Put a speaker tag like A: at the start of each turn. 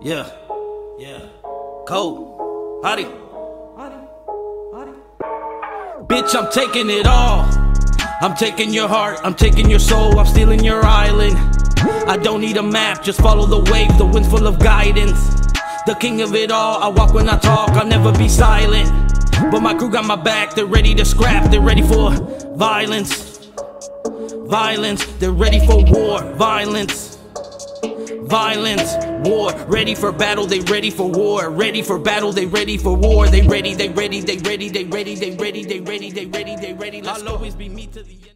A: Yeah, yeah. Cold. Howdy. Howdy. Bitch, I'm taking it all. I'm taking your heart, I'm taking your soul, I'm stealing your island. I don't need a map, just follow the wave, the wind's full of guidance. The king of it all, I walk when I talk, I'll never be silent. But my crew got my back, they're ready to scrap, they're ready for violence. Violence, they're ready for war, violence. Violence, war, ready for battle, they ready for war. Ready for battle, they ready for war. They ready, they ready, they ready, they ready, they ready, they ready, they ready, they ready. I'll always be me to the end.